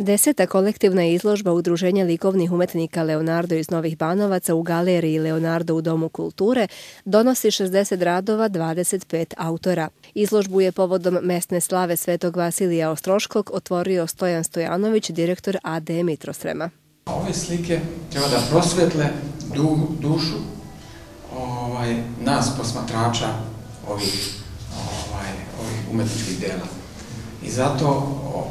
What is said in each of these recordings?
Deseta kolektivna izložba Udruženja likovnih umetnika Leonardo iz Novih Banovaca u galeriji Leonardo u Domu kulture donosi 60 radova 25 autora. Izložbu je povodom mesne slave Svetog Vasilija Ostroškog otvorio Stojan Stojanović, direktor AD Mitrosrema. Ove slike treba da prosvetle du, dušu ovaj, nas posmatrača ovih, ovaj, ovih umetničkih dela. I zato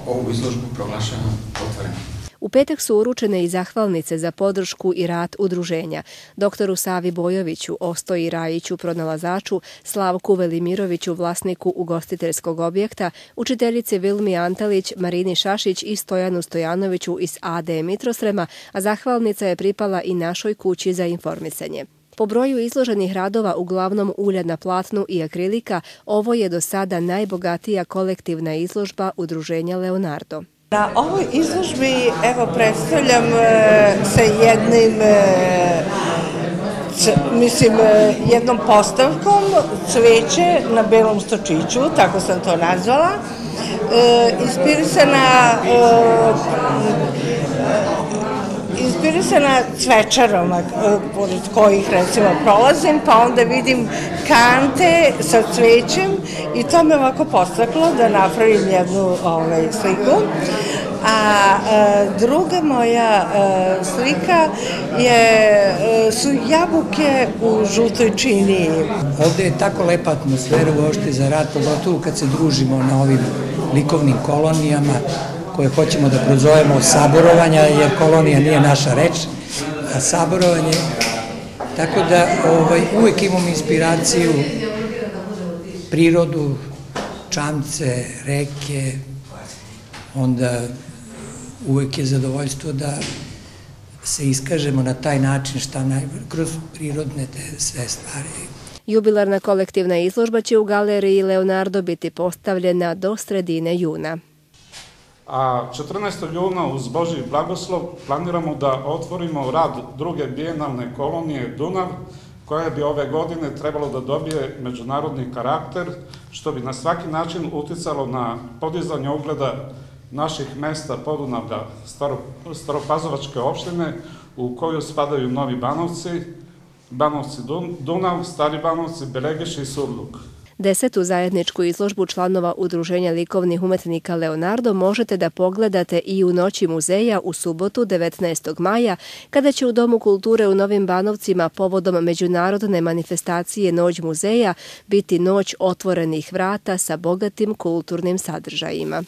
ovu izložbu proglašavam otvorenom. U petak su uručene i zahvalnice za podršku i rad udruženja. Doktoru Savi Bojoviću, Ostoji Rajiću, pronalazaču, Slavku Velimiroviću, vlasniku ugostiteljskog objekta, učiteljice Vilmi Antalić, Marini Šašić i Stojanu Stojanoviću iz AD Mitrosrema, a zahvalnica je pripala i našoj kući za informisanje. Po broju izloženih radova, uglavnom ulja na platnu i akrilika, ovo je do sada najbogatija kolektivna izložba Udruženja Leonardo. Na ovoj izložbi evo predstavljam e, sa jednim e, mislim e, jednom postavkom cveće na belom stočiću, tako sam to nazvala. E, inspirisana inspirisana cvečarama pored kojih recimo prolazim, pa onda vidim kante sa cvećem i to me ovako postaklo da napravim jednu ovaj, sliku. A druga moja slika je, su jabuke u žutoj činiji. Ovde je tako lepa atmosfera uošte za rad, pogotovo kad se družimo na ovim likovnim kolonijama, koje hoćemo da prozovemo saborovanja, jer kolonija nije naša reč, a saborovanje, tako da ovaj, uvek imamo inspiraciju, prirodu, čamce, reke, onda uvek je zadovoljstvo da se iskažemo na taj način šta naj, kroz prirodne te sve stvari. Jubilarna kolektivna izložba će u galeriji Leonardo biti postavljena do sredine juna a 14. juna uz Božji blagoslov planiramo da otvorimo rad druge bijenalne kolonije Dunav, koja bi ove godine trebalo da dobije međunarodni karakter, što bi na svaki način uticalo na podizanje ugleda naših mesta Podunavlja Staro, Staropazovačke opštine, u koju spadaju Novi Banovci, Banovci Dunav, Stari Banovci, Belegeš i Surluk. Desetu zajedničku izložbu članova Udruženja likovnih umetnika Leonardo možete da pogledate i u Noći muzeja u subotu 19. maja, kada će u Domu kulture u Novim Banovcima povodom međunarodne manifestacije Noć muzeja biti noć otvorenih vrata sa bogatim kulturnim sadržajima.